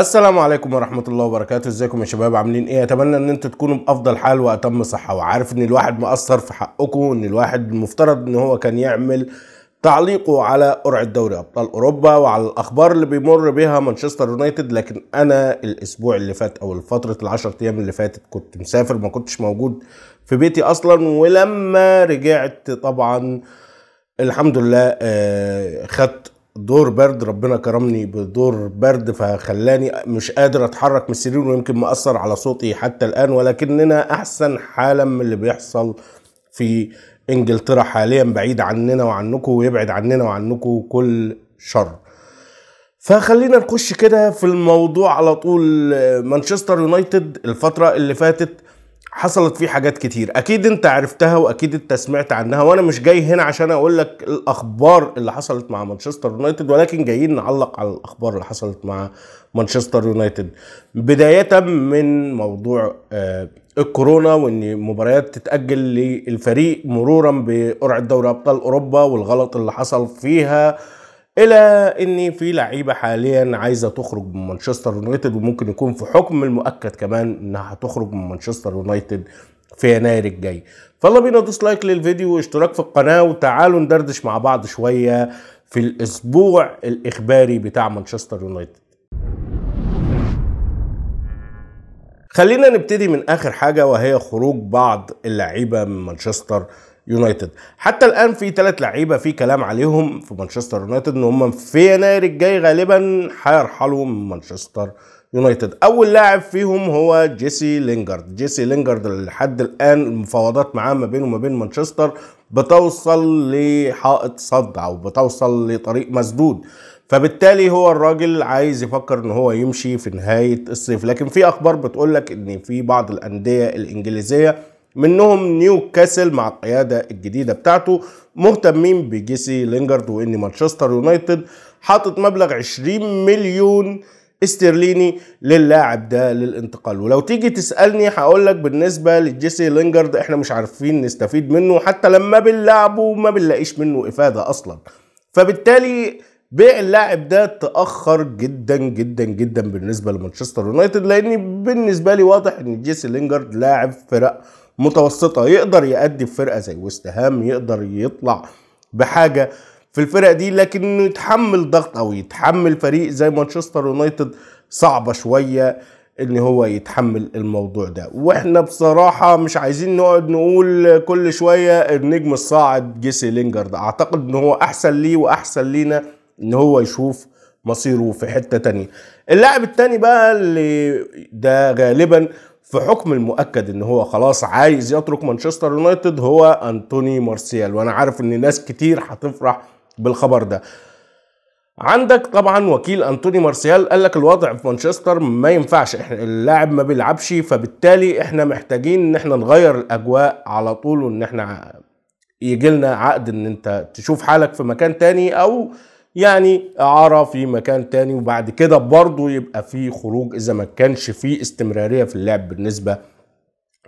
السلام عليكم ورحمة الله وبركاته. ازيكم يا شباب؟ عاملين إيه؟ اتمنى ان أنتوا تكونوا بافضل حال واتم صحة. وعارف ان الواحد مقصر في حقكم ان الواحد المفترض ان هو كان يعمل تعليقه على قرعة دوري أبطال أوروبا وعلى الأخبار اللي بيمر بها مانشستر يونايتد. لكن أنا الأسبوع اللي فات أو فترة العشر أيام اللي فاتت كنت مسافر ما كنتش موجود في بيتي أصلا. ولما رجعت طبعا الحمد لله آه، خدت دور برد ربنا كرمني بدور برد فخلاني مش قادر اتحرك من السرير ويمكن مأثر على صوتي حتى الآن ولكننا أحسن حالا من اللي بيحصل في إنجلترا حاليا بعيد عننا وعنكم ويبعد عننا وعنكم كل شر. فخلينا نخش كده في الموضوع على طول. مانشستر يونايتد الفترة اللي فاتت حصلت فيه حاجات كتير. أكيد أنت عرفتها وأكيد أنت سمعت عنها وأنا مش جاي هنا عشان أقول لك الأخبار اللي حصلت مع مانشستر يونايتد ولكن جايين نعلق على الأخبار اللي حصلت مع مانشستر يونايتد. بداية من موضوع آه، الكورونا وإن مباريات تتأجل للفريق مرورا بقرعة دوري أبطال أوروبا والغلط اللي حصل فيها إلى ان في لعيبة حاليا عايزة تخرج من مانشستر يونايتد وممكن يكون في حكم المؤكد كمان إنها هتخرج من مانشستر يونايتد في يناير الجاي. فيلا بينا دوس like للفيديو واشتراك في القناة وتعالوا ندردش مع بعض شوية في الأسبوع الإخباري بتاع مانشستر يونايتد. خلينا نبتدي من آخر حاجة وهي خروج بعض اللعيبة من مانشستر يونايتد. حتى الآن في ثلاث لعيبة في كلام عليهم في مانشستر يونايتد إن هم في يناير الجاي غالبا هيرحلوا من مانشستر يونايتد. أول لاعب فيهم هو جيسي لينجارد جيسي لينجارد لحد الآن المفاوضات معاه ما بينه وما بين مانشستر بتوصل لحائط صد أو بتوصل لطريق مسدود. فبالتالي هو الراجل عايز يفكر إن هو يمشي في نهاية الصيف. لكن في أخبار بتقول لك إن في بعض الأندية الإنجليزية منهم نيوكاسل مع القيادة الجديدة بتاعته مهتمين بجيسي لينجارد وان مانشستر يونايتد حاطط مبلغ 20 مليون استرليني للاعب ده للانتقال. ولو تيجي تسألني هقول لك بالنسبة لجيسي لينجارد إحنا مش عارفين نستفيد منه حتى لما بنلعبه ما بنلاقيش منه إفادة أصلا. فبالتالي بيع اللاعب ده تأخر جدا جدا جدا بالنسبة لمانشستر يونايتد لأن بالنسبة لي واضح إن جيسي لينجارد لاعب فرق متوسطة يقدر يأدي في فرقة زي ويست هام يقدر يطلع بحاجة في الفرق دي لكن إنه يتحمل ضغط أو يتحمل فريق زي مانشستر يونايتد صعبة شوية إن هو يتحمل الموضوع ده. وإحنا بصراحة مش عايزين نقعد نقول كل شوية النجم الصاعد جيسي لينجارد. أعتقد إن هو أحسن ليه وأحسن لينا إن هو يشوف مصيره في حتة تانية. اللاعب التاني بقى اللي ده غالبا في حكم المؤكد إن هو خلاص عايز يترك مانشستر يونايتد هو أنتوني مارسيال. وأنا عارف إن ناس كتير هتفرح بالخبر ده. عندك طبعا وكيل أنتوني مارسيال قال لك الوضع في مانشستر ما ينفعش إحنا اللاعب ما بيلعبش فبالتالي إحنا محتاجين إن إحنا نغير الأجواء على طول وإن إحنا يجي لنا عقد إن أنت تشوف حالك في مكان تاني أو يعني إعارة في مكان تاني وبعد كده برضه يبقى في خروج إذا ما كانش في استمرارية في اللعب بالنسبة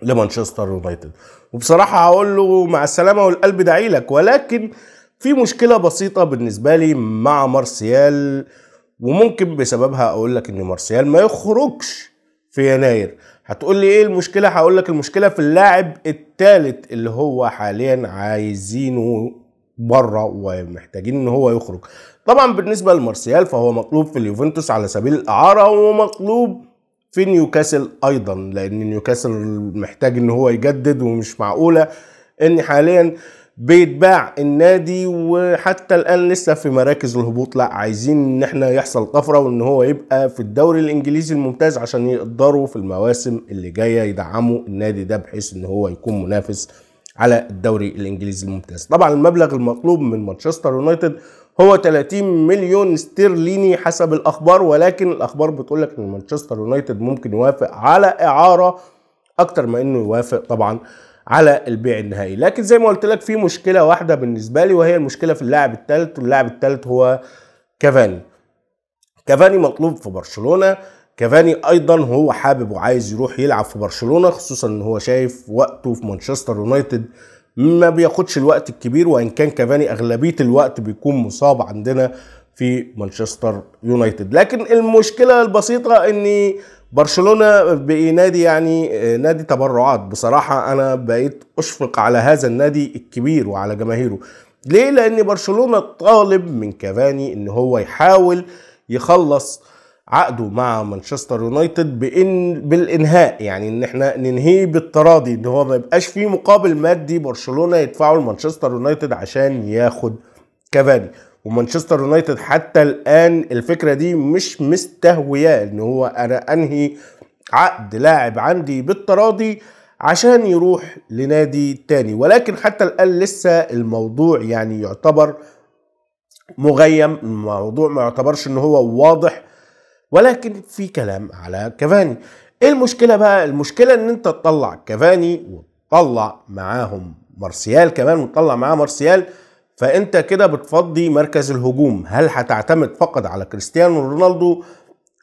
لمانشستر يونايتد. وبصراحة هقول له مع السلامة والقلب داعي لك ولكن في مشكلة بسيطة بالنسبة لي مع مارسيال وممكن بسببها أقول لك إن مارسيال ما يخرجش في يناير. هتقول لي إيه المشكلة؟ هقول لك المشكلة في اللاعب الثالث اللي هو حاليا عايزينه بره ومحتاجين إن هو يخرج. طبعا بالنسبة لمارسيال فهو مطلوب في اليوفنتوس على سبيل الإعارة ومطلوب في نيوكاسل أيضا لأن نيوكاسل محتاج إن هو يجدد ومش معقولة إن حاليا بيتباع النادي وحتى الآن لسه في مراكز الهبوط. لا عايزين إن إحنا يحصل طفرة وإن هو يبقى في الدوري الإنجليزي الممتاز عشان يقدروا في المواسم اللي جاية يدعموا النادي ده بحيث إن هو يكون منافس على الدوري الإنجليزي الممتاز. طبعا المبلغ المطلوب من مانشستر يونايتد هو 30 مليون استرليني حسب الأخبار ولكن الأخبار بتقول لك إن مانشستر يونايتد ممكن يوافق على إعارة أكتر ما إنه يوافق طبعا على البيع النهائي. لكن زي ما قلت لك في مشكلة واحدة بالنسبة لي وهي المشكلة في اللاعب الثالث واللاعب الثالث هو كافاني. كافاني مطلوب في برشلونة. كافاني أيضا هو حابب وعايز يروح يلعب في برشلونة خصوصا إن هو شايف وقته في مانشستر يونايتد ما بياخدش الوقت الكبير وإن كان كافاني أغلبية الوقت بيكون مصاب عندنا في مانشستر يونايتد. لكن المشكلة البسيطة إن برشلونة بقي نادي يعني نادي تبرعات. بصراحة أنا بقيت أشفق على هذا النادي الكبير وعلى جماهيره. ليه؟ لأن برشلونة طالب من كافاني إن هو يحاول يخلص عقده مع مانشستر يونايتد بان بالإنهاء. يعني إن إحنا ننهيه بالتراضي إن هو ما يبقاش فيه مقابل مادي برشلونة يدفعه لمانشستر يونايتد عشان ياخد كافاني. ومانشستر يونايتد حتى الآن الفكرة دي مش مستهوياه إن هو أنا أنهي عقد لاعب عندي بالتراضي عشان يروح لنادي تاني. ولكن حتى الآن لسه الموضوع يعني يعتبر مغيم الموضوع ما يعتبرش إن هو واضح ولكن في كلام على كافاني. إيه المشكلة بقى؟ المشكلة إن أنت تطلع كافاني وتطلع معاهم مارسيال كمان وتطلع معاه مارسيال فأنت كده بتفضي مركز الهجوم. هل هتعتمد فقط على كريستيانو رونالدو؟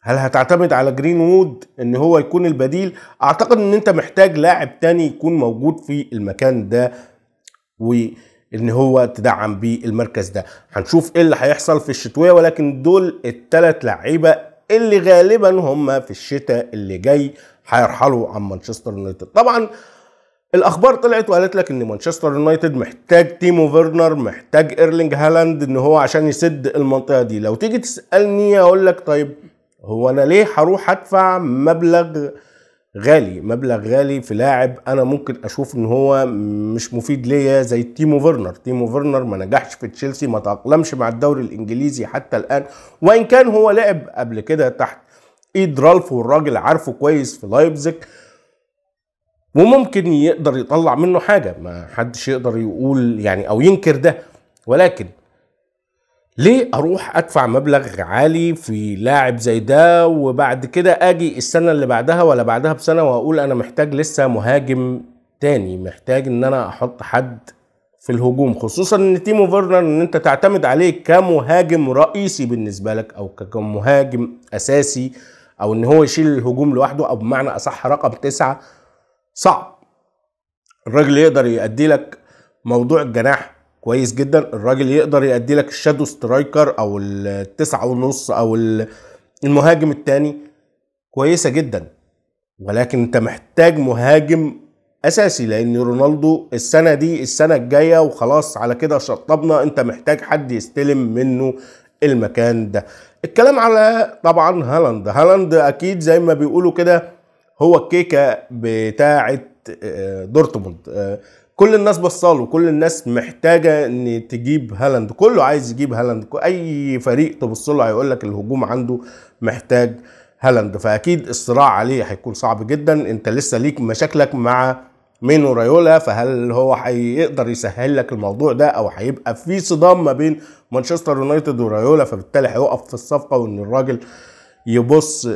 هل هتعتمد على جرين وود إن هو يكون البديل؟ أعتقد إن أنت محتاج لاعب تاني يكون موجود في المكان ده وإن هو تدعم بيه المركز ده. هنشوف إيه اللي هيحصل في الشتوية ولكن دول الثلاث لعيبة اللي غالبا هم في الشتاء اللي جاي هيرحلوا عن مانشستر يونايتد. طبعا الأخبار طلعت وقالت لك إن مانشستر يونايتد محتاج تيمو فيرنر محتاج إيرلينج هالاند إن هو عشان يسد المنطقة دي. لو تيجي تسألني أقول لك طيب هو أنا ليه هروح أدفع مبلغ غالي مبلغ غالي في لاعب أنا ممكن أشوف إن هو مش مفيد ليا زي تيمو فيرنر. تيمو فيرنر ما نجحش في تشيلسي ما تأقلمش مع الدوري الإنجليزي حتى الآن. وإن كان هو لعب قبل كده تحت إيد رالف والراجل عارفه كويس في لايبزيج وممكن يقدر يطلع منه حاجة. ما حدش يقدر يقول يعني أو ينكر ده. ولكن ليه أروح أدفع مبلغ عالي في لاعب زي ده وبعد كده آجي السنة اللي بعدها ولا بعدها بسنة وأقول أنا محتاج لسه مهاجم تاني محتاج إن أنا أحط حد في الهجوم خصوصا إن تيمو فيرنر إن أنت تعتمد عليه كمهاجم رئيسي بالنسبة لك أو كمهاجم أساسي أو إن هو يشيل الهجوم لوحده أو بمعنى أصح رقم تسعة صعب. الراجل يقدر يأدي لك موضوع الجناح كويس جدا. الراجل يقدر يأدي لك ال shadow striker أو التسعة ونص أو المهاجم التاني كويسة جدا. ولكن أنت محتاج مهاجم أساسي لأن رونالدو السنة دي السنة الجاية وخلاص على كده شطبنا. أنت محتاج حد يستلم منه المكان ده. الكلام على طبعا هالاند. هالاند أكيد زي ما بيقولوا كده هو الكيكه بتاعه دورتموند. كل الناس بصاله كل الناس محتاجة إن تجيب هالاند. كله عايز يجيب هالاند. أي فريق تبص له هيقول لك الهجوم عنده محتاج هالاند. فأكيد الصراع عليه هيكون صعب جدا. أنت لسه ليك مشاكلك مع مينو رايولا فهل هو هيقدر يسهل لك الموضوع ده أو هيبقى في صدام ما بين مانشستر يونايتد ورايولا؟ فبالتالي هيقف في الصفقة وإن الراجل يبص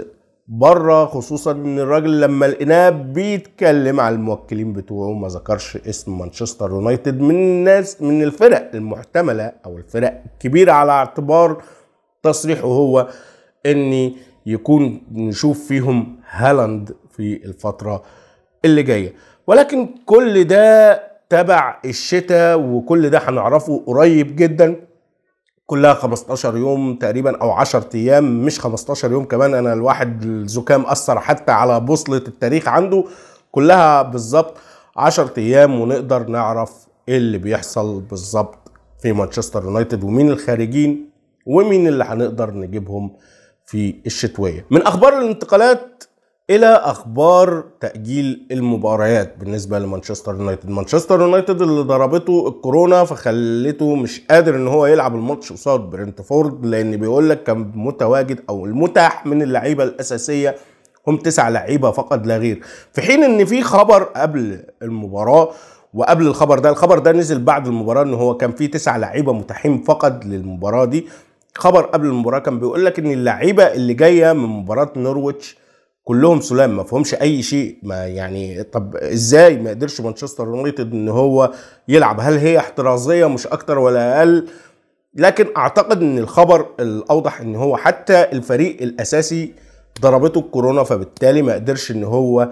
بره خصوصا إن الراجل لما لقيناه بيتكلم على الموكلين بتوعه ما ذكرش اسم مانشستر يونايتد من الناس من الفرق المحتملة أو الفرق الكبيرة على اعتبار تصريحه هو إن يكون نشوف فيهم هالاند في الفترة اللي جاية. ولكن كل ده تبع الشتاء وكل ده هنعرفه قريب جدا. كلها 15 يوم تقريبا أو 10 أيام مش 15 يوم كمان. أنا الواحد الزكام أثر حتى على بوصلة التاريخ عنده كلها بالظبط 10 أيام ونقدر نعرف إيه اللي بيحصل بالظبط في مانشستر يونايتد ومين الخارجين ومين اللي هنقدر نجيبهم في الشتوية. من أخبار الانتقالات إلى أخبار تأجيل المباريات بالنسبة لمانشستر يونايتد. مانشستر يونايتد اللي ضربته الكورونا فخلته مش قادر إن هو يلعب الماتش قصاد برنتفورد لأن بيقول لك كان متواجد أو المتاح من اللعيبة الأساسية. هم تسع لعيبة فقط لا غير. في حين إن في خبر قبل المباراة وقبل الخبر ده الخبر ده نزل بعد المباراة إن هو كان في تسع لعيبة متاحين فقط للمباراة دي. خبر قبل المباراة كان بيقول لك إن اللعيبة اللي جاية من مباراة نورويتش كلهم سلام ما فيهمش أي شيء. ما يعني طب إزاي ما قدرش مانشستر يونايتد إن هو يلعب؟ هل هي احترازية مش أكتر ولا أقل؟ لكن أعتقد إن الخبر الأوضح إن هو حتى الفريق الأساسي ضربته الكورونا فبالتالي ما قدرش إن هو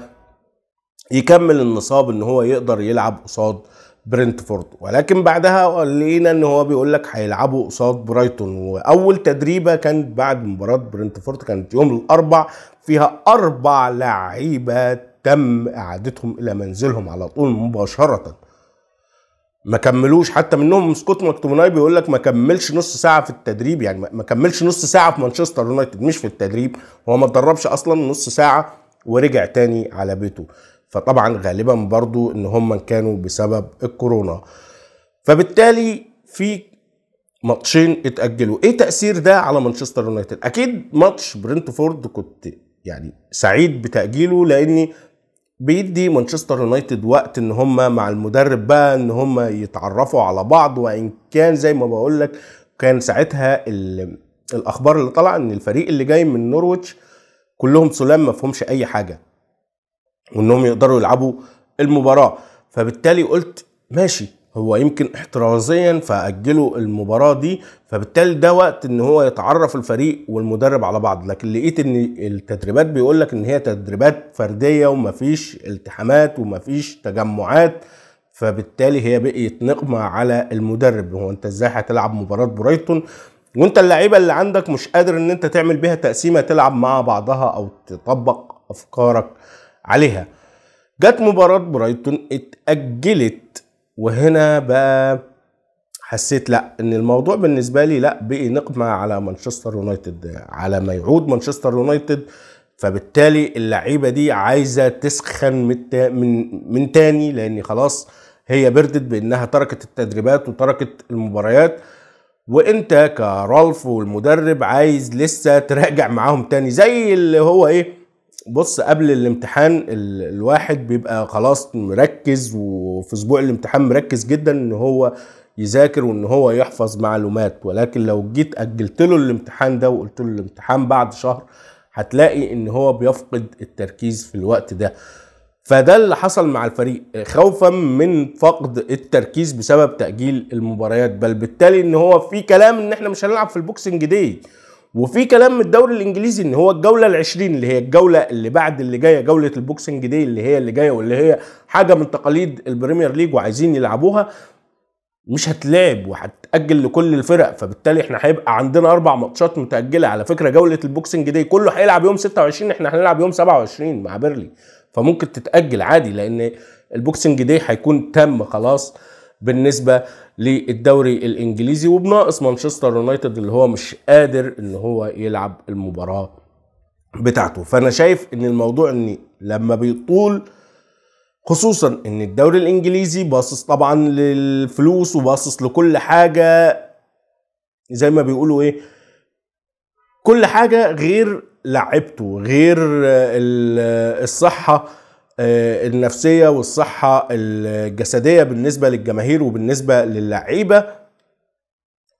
يكمل النصاب إن هو يقدر يلعب قصاد برنتفورد ولكن بعدها لقينا إن هو بيقول لك هيلعبوا قصاد برايتون. وأول تدريبة كانت بعد مباراة برنتفورد كانت يوم الأربع. فيها أربع لعيبه تم إعادتهم إلى منزلهم على طول مباشرة. ما كملوش حتى منهم سكوت ماكتومناي بيقول لك ما كملش نص ساعة في التدريب. يعني ما كملش نص ساعة في مانشستر يونايتد مش في التدريب. هو ما اتدربش أصلا نص ساعة ورجع تاني على بيته. فطبعا غالبا برضو إن هم كانوا بسبب الكورونا. فبالتالي في ماتشين اتأجلوا. إيه تأثير ده على مانشستر يونايتد؟ أكيد ماتش برنتفورد كنت يعني سعيد بتأجيله لأني بيدي مانشستر يونايتد وقت إن هم مع المدرب بقى إن هم يتعرفوا على بعض. وإن كان زي ما بقول لك كان ساعتها الأخبار اللي طلع إن الفريق اللي جاي من نورويتش كلهم سلام ما فيهمش أي حاجة. وإنهم يقدروا يلعبوا المباراة. فبالتالي قلت ماشي هو يمكن احترازيا فأجلوا المباراة دي فبالتالي ده وقت إن هو يتعرف الفريق والمدرب على بعض. لكن لقيت إن التدريبات بيقول لك إن هي تدريبات فردية ومفيش التحامات ومفيش تجمعات. فبالتالي هي بقيت نقمة على المدرب. هو أنت إزاي هتلعب مباراة برايتون وأنت اللعيبة اللي عندك مش قادر إن أنت تعمل بيها تقسيمة تلعب مع بعضها أو تطبق أفكارك؟ عليها. جت مباراة برايتون اتأجلت وهنا بقى حسيت لأ إن الموضوع بالنسبة لي لأ بقي نقمة على مانشستر يونايتد على ما يعود مانشستر يونايتد. فبالتالي اللعيبة دي عايزة تسخن من من تاني لأن خلاص هي بردت بإنها تركت التدريبات وتركت المباريات. وإنت كرالف والمدرب عايز لسه تراجع معاهم تاني زي اللي هو إيه بص قبل الامتحان الواحد بيبقى خلاص مركز وفي أسبوع الامتحان مركز جدا إن هو يذاكر وإن هو يحفظ معلومات. ولكن لو جيت أجلت له الامتحان ده وقلت له الامتحان بعد شهر هتلاقي إن هو بيفقد التركيز في الوقت ده. فده اللي حصل مع الفريق. خوفا من فقد التركيز بسبب تأجيل المباريات بل بالتالي إن هو في كلام إن إحنا مش هنلعب في ال Boxing Day وفي كلام من الدوري الإنجليزي إن هو الجولة ال20 اللي هي الجولة اللي بعد اللي جاية جولة ال Boxing Day اللي هي اللي جاية واللي هي حاجة من تقاليد البريمير ليج وعايزين يلعبوها مش هتلعب وهتأجل لكل الفرق. فبالتالي إحنا هيبقى عندنا أربع ماتشات متأجلة. على فكرة جولة ال Boxing Day كله هيلعب يوم 26 إحنا هنلعب يوم 27 مع بيرنلي. فممكن تتأجل عادي لأن ال Boxing Day هيكون تم خلاص بالنسبة للدوري الإنجليزي وبناقص مانشستر يونايتد اللي هو مش قادر إن هو يلعب المباراة بتاعته. فأنا شايف إن الموضوع إن لما بيطول خصوصا إن الدوري الإنجليزي باصص طبعا للفلوس وباصص لكل حاجة زي ما بيقولوا إيه كل حاجة غير لعبته غير الصحة. النفسية والصحة الجسدية بالنسبة للجماهير وبالنسبة للعيبة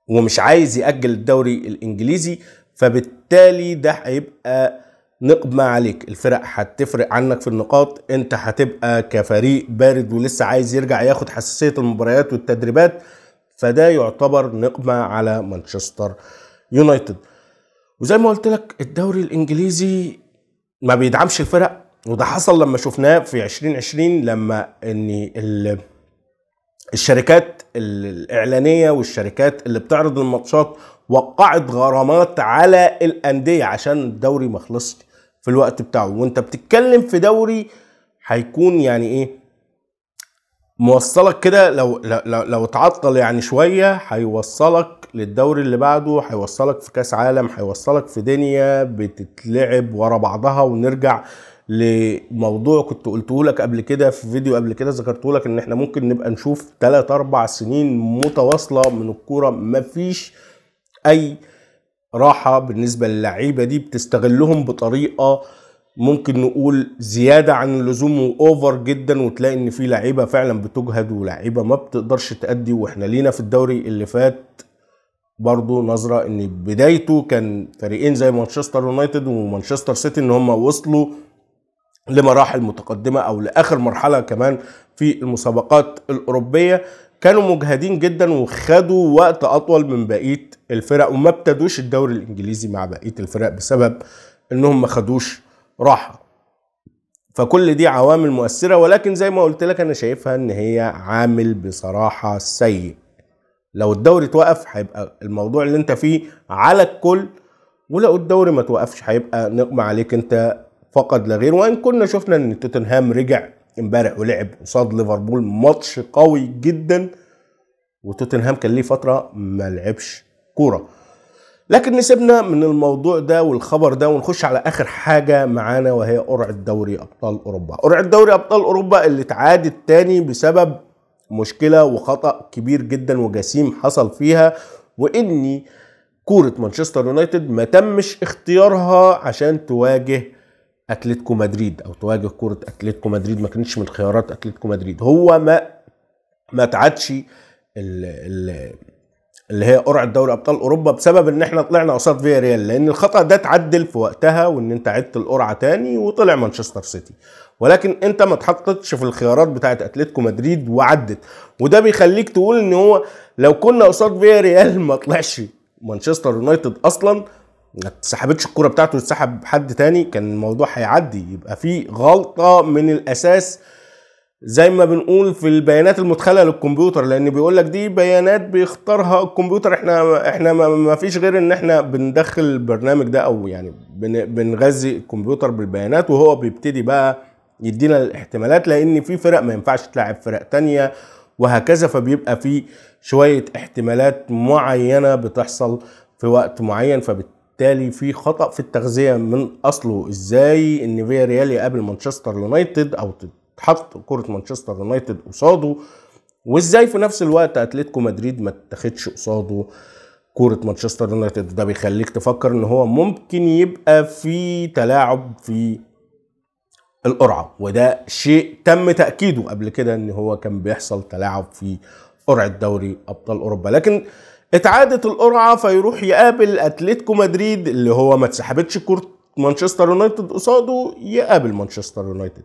ومش عايز يأجل الدوري الإنجليزي فبالتالي ده هيبقى نقمة عليك. الفرق هتفرق عنك في النقاط انت هتبقى كفريق بارد ولسه عايز يرجع ياخد حساسية المباريات والتدريبات فده يعتبر نقمة على مانشستر يونايتد. وزي ما قلت لك الدوري الإنجليزي ما بيدعمش الفرق وده حصل لما شفناه في 2020 لما إن الشركات الإعلانية والشركات اللي بتعرض الماتشات وقعت غرامات على الأندية عشان الدوري ما خلصش في الوقت بتاعه. وأنت بتتكلم في دوري هيكون يعني إيه موصلك كده لو لو لو اتعطل يعني شوية هيوصلك للدوري اللي بعده هيوصلك في كأس عالم هيوصلك في دنيا بتتلعب ورا بعضها ونرجع لموضوع كنت قلته لك قبل كده في فيديو قبل كده ذكرته لك إن إحنا ممكن نبقى نشوف 3 4 سنين متواصلة من الكورة. مفيش أي راحة بالنسبة للعيبة دي بتستغلهم بطريقة ممكن نقول زيادة عن اللزوم وأوفر جدا وتلاقي إن في لعيبة فعلا بتجهد ولاعيبه ما بتقدرش تأدي. وإحنا لينا في الدوري اللي فات برضو نظرة إن بدايته كان فريقين زي مانشستر يونايتد ومانشستر سيتي إن هم وصلوا لمراحل متقدمة أو لآخر مرحلة كمان في المسابقات الأوروبية. كانوا مجهدين جدا وخدوا وقت أطول من بقية الفرق وما ابتدوش الدوري الإنجليزي مع بقية الفرق بسبب إنهم ما خدوش راحة. فكل دي عوامل مؤثرة ولكن زي ما قلت لك أنا شايفها إن هي عامل بصراحة سيء. لو الدوري توقف هيبقى الموضوع اللي أنت فيه على الكل ولو الدوري ما توقفش هيبقى نقمة عليك أنت فقط لا غير. وإن كنا شفنا إن توتنهام رجع امبارح ولعب قصاد ليفربول ماتش قوي جدا وتوتنهام كان ليه فترة ما لعبش كورة. لكن نسيبنا من الموضوع ده والخبر ده ونخش على آخر حاجة معانا وهي قرعة دوري أبطال أوروبا. قرعة دوري أبطال أوروبا اللي اتعادت تاني بسبب مشكلة وخطأ كبير جدا وجسيم حصل فيها واني كورة مانشستر يونايتد ما تمش اختيارها عشان تواجه أتلتيكو مدريد أو تواجه كوره أتلتيكو مدريد ما كانتش من خيارات أتلتيكو مدريد. هو ما ما تعادش اللي هي قرعه دوري أبطال أوروبا بسبب إن إحنا طلعنا قصاد فيا ريال لأن الخطأ ده اتعدل في وقتها وإن أنت عدت القرعة تاني وطلع مانشستر سيتي. ولكن أنت ما اتحطتش في الخيارات بتاعه أتلتيكو مدريد وعدت. وده بيخليك تقول إن هو لو كنا قصاد فيا ريال ما طلعش مانشستر يونايتد أصلا ما اتسحبتش الكورة بتاعته يتسحب حد تاني كان الموضوع هيعدي. يبقى في غلطة من الأساس زي ما بنقول في البيانات المدخله للكمبيوتر لأن بيقول لك دي بيانات بيختارها الكمبيوتر. إحنا إحنا ما فيش غير إن إحنا بندخل البرنامج ده أو يعني بنغذي الكمبيوتر بالبيانات وهو بيبتدي بقى يدينا الاحتمالات لأن في فرق ما ينفعش تلعب فرق تانية وهكذا. فبيبقى في شوية احتمالات معينة بتحصل في وقت معين فبالتالي في خطأ في التغذية من أصله. إزاي إن فيا ريال يقابل مانشستر يونايتد أو تحط كرة مانشستر يونايتد قصاده وإزاي في نفس الوقت أتلتيكو مدريد ما اتخدش قصاده كوره مانشستر يونايتد. ده بيخليك تفكر إن هو ممكن يبقى في تلاعب في القرعة وده شيء تم تأكيده قبل كده إن هو كان بيحصل تلاعب في قرعة دوري أبطال أوروبا. لكن اتعادت القرعة فيروح يقابل أتلتيكو مدريد اللي هو ما اتسحبتش كورة مانشستر يونايتد قصاده يقابل مانشستر يونايتد.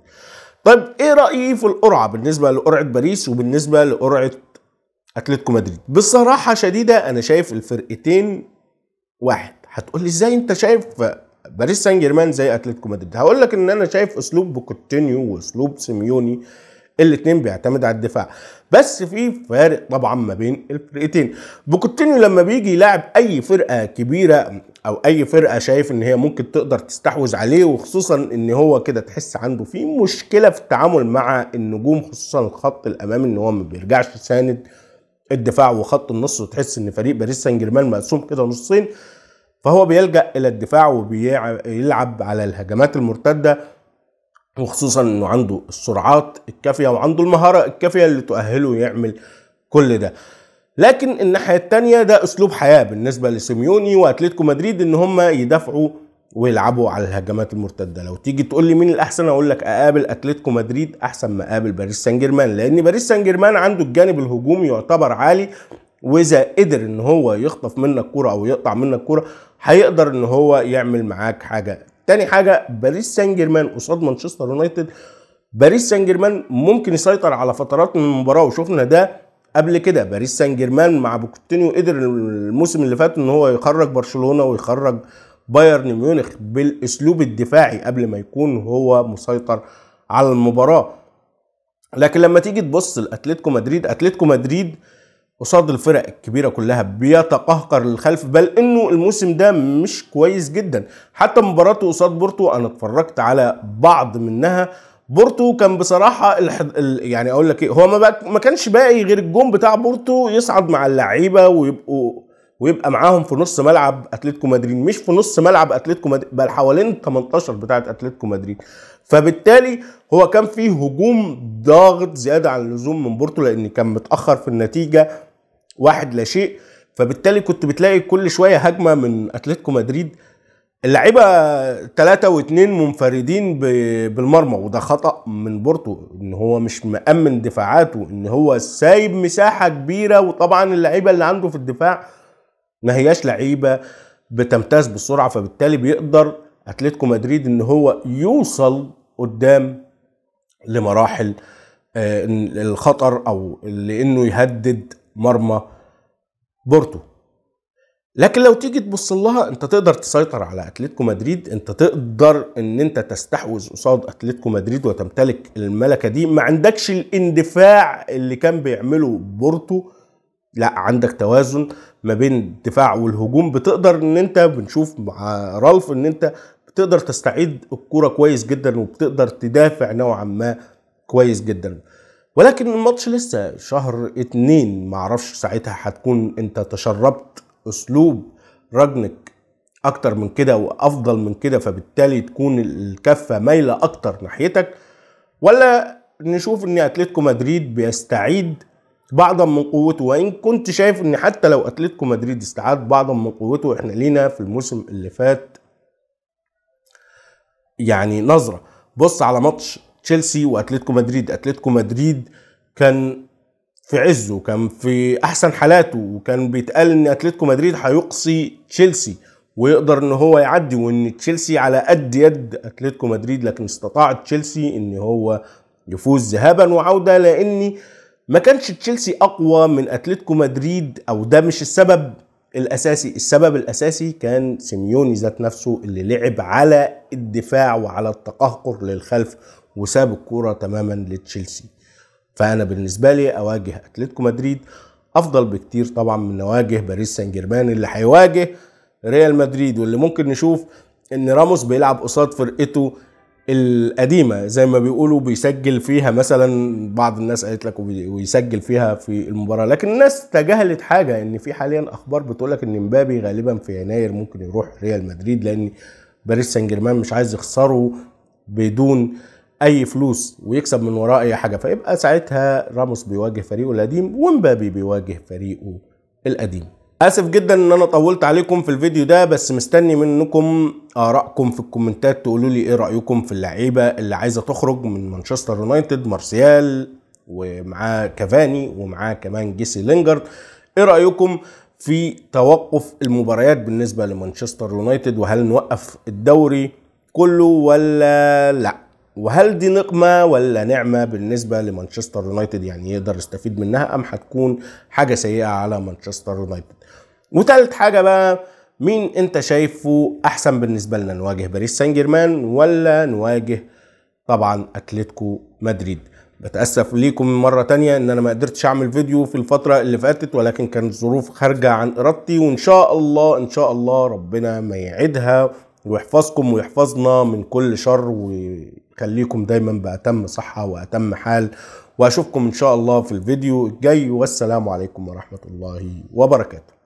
طيب إيه رأيي في القرعة بالنسبة لقرعة باريس وبالنسبة لقرعة أتلتيكو مدريد؟ بصراحة شديدة أنا شايف الفرقتين واحد. هتقول لي إزاي أنت شايف باريس سان جيرمان زي أتلتيكو مدريد؟ هقول لك إن أنا شايف أسلوب بوكيتينو وأسلوب سيميوني الاثنين بيعتمد على الدفاع. بس في فارق طبعا ما بين الفرقتين. بوكيتينو لما بيجي يلعب أي فرقة كبيرة أو أي فرقة شايف إن هي ممكن تقدر تستحوذ عليه وخصوصا إن هو كده تحس عنده في مشكلة في التعامل مع النجوم خصوصا الخط الأمامي إن هو ما بيرجعش يساند الدفاع وخط النص وتحس إن فريق باريس سان جيرمان مقسوم كده نصين. فهو بيلجأ إلى الدفاع وبيلعب على الهجمات المرتدة. وخصوصا إنه عنده السرعات الكافية وعنده المهارة الكافية اللي تؤهله يعمل كل ده. لكن الناحية الثانية ده أسلوب حياة بالنسبة لسيميوني وأتلتيكو مدريد إن هم يدافعوا ويلعبوا على الهجمات المرتدة. لو تيجي تقول لي مين الأحسن أقول لك أقابل أتلتيكو مدريد أحسن ما أقابل باريس سان جيرمان لأن باريس سان جيرمان عنده الجانب الهجومي يعتبر عالي وإذا قدر إن هو يخطف منك كوره أو يقطع منك كوره هيقدر إن هو يعمل معاك حاجة تاني حاجة باريس سان جيرمان قصاد مانشستر يونايتد. باريس سان جيرمان ممكن يسيطر على فترات من المباراة وشفنا ده قبل كده. باريس سان جيرمان مع بوكيتينو قدر الموسم اللي فات إن هو يخرج برشلونة ويخرج بايرن ميونخ بالأسلوب الدفاعي قبل ما يكون هو مسيطر على المباراة. لكن لما تيجي تبص لأتلتيكو مدريد أتلتيكو مدريد قصاد الفرق الكبيرة كلها بيتقهقر للخلف بل إنه الموسم ده مش كويس جدا. حتى مباراته قصاد بورتو أنا اتفرجت على بعض منها. بورتو كان بصراحة الحد... يعني أقول لك إيه هو ما, بقى... ما كانش باقي غير الجون بتاع بورتو يصعد مع اللعيبة ويبقوا ويبقى معاهم في نص ملعب أتلتيكو مدريد. مش في نص ملعب أتلتيكو مدريد بل حوالين 18 بتاعة أتلتيكو مدريد. فبالتالي هو كان فيه هجوم ضاغط زيادة عن اللزوم من بورتو لأن كان متأخر في النتيجة. واحد لا شيء. فبالتالي كنت بتلاقي كل شوية هجمة من أتلتيكو مدريد. اللعيبة ثلاثة واثنين منفردين بالمرمى وده خطأ من بورتو إن هو مش مأمن دفاعاته إن هو سايب مساحة كبيرة وطبعا اللعيبة اللي عنده في الدفاع ما هياش لعيبة بتمتاز بالسرعة فبالتالي بيقدر أتلتيكو مدريد إن هو يوصل قدام لمراحل آه، الخطر أو لإنه يهدد مرمى بورتو. لكن لو تيجي تبص لها أنت تقدر تسيطر على أتلتيكو مدريد. أنت تقدر إن أنت تستحوذ قصاد أتلتيكو مدريد وتمتلك الملكة دي. ما عندكش الاندفاع اللي كان بيعمله بورتو. لا عندك توازن ما بين الدفاع والهجوم. بتقدر إن أنت بنشوف مع رالف إن أنت بتقدر تستعيد الكورة كويس جدا وبتقدر تدافع نوعا ما كويس جدا. ولكن الماتش لسه شهر اتنين. معرفش ساعتها هتكون انت تشربت اسلوب راجنك أكتر من كده وافضل من كده فبالتالي تكون الكفة مايلة أكتر ناحيتك. ولا نشوف ان اتلتيكو مدريد بيستعيد بعضا من قوته. وان كنت شايف ان حتى لو اتلتيكو مدريد استعاد بعضا من قوته إحنا لينا في الموسم اللي فات يعني نظرة. بص على ماتش تشيلسي وأتلتيكو مدريد. أتلتيكو مدريد كان في عزه كان في أحسن حالاته وكان بيتقال إن أتلتيكو مدريد هيقصي تشيلسي ويقدر إن هو يعدي وإن تشيلسي على قد يد أتلتيكو مدريد. لكن استطاع تشيلسي إن هو يفوز ذهابا وعودة لاني ما كانش تشيلسي أقوى من أتلتيكو مدريد أو ده مش السبب الأساسي. السبب الأساسي كان سيميوني ذات نفسه اللي لعب على الدفاع وعلى التقهقر للخلف وساب الكورة تماما لتشيلسي. فأنا بالنسبة لي أواجه أتلتيكو مدريد أفضل بكتير طبعا من أواجه باريس سان جيرمان اللي هيواجه ريال مدريد واللي ممكن نشوف إن راموس بيلعب قصاد فرقته القديمة زي ما بيقولوا بيسجل فيها مثلا بعض الناس قالت لك ويسجل فيها في المباراة. لكن الناس تجاهلت حاجة إن في حاليا أخبار بتقول لك إن مبابي غالبا في يناير ممكن يروح ريال مدريد لأن باريس سان جيرمان مش عايز يخسروا بدون أي فلوس ويكسب من وراء أي حاجة فيبقى ساعتها راموس بيواجه فريقه القديم ومبابي بيواجه فريقه القديم. آسف جدا إن أنا طولت عليكم في الفيديو ده بس مستني منكم آرائكم في الكومنتات تقولوا لي إيه رأيكم في اللعيبة اللي عايزة تخرج من مانشستر يونايتد مارسيال ومعاه كافاني ومعاه كمان جيسي لينجارد. إيه رأيكم في توقف المباريات بالنسبة لمانشستر يونايتد؟ وهل نوقف الدوري كله ولا لأ؟ وهل دي نقمة ولا نعمة بالنسبة لمانشستر يونايتد؟ يعني يقدر يستفيد منها أم هتكون حاجة سيئة على مانشستر يونايتد؟ وتالت حاجة بقى مين أنت شايفه أحسن بالنسبة لنا؟ نواجه باريس سان جيرمان ولا نواجه طبعا أتلتيكو مدريد؟ بتأسف ليكم مرة تانية إن أنا ما قدرتش أعمل فيديو في الفترة اللي فاتت ولكن كانت ظروف خارجة عن إرادتي وإن شاء الله إن شاء الله ربنا ما يعيدها. ويحفظكم ويحفظنا من كل شر ويخليكم دايما بأتم صحة وأتم حال. وأشوفكم إن شاء الله في الفيديو الجاي. والسلام عليكم ورحمة الله وبركاته.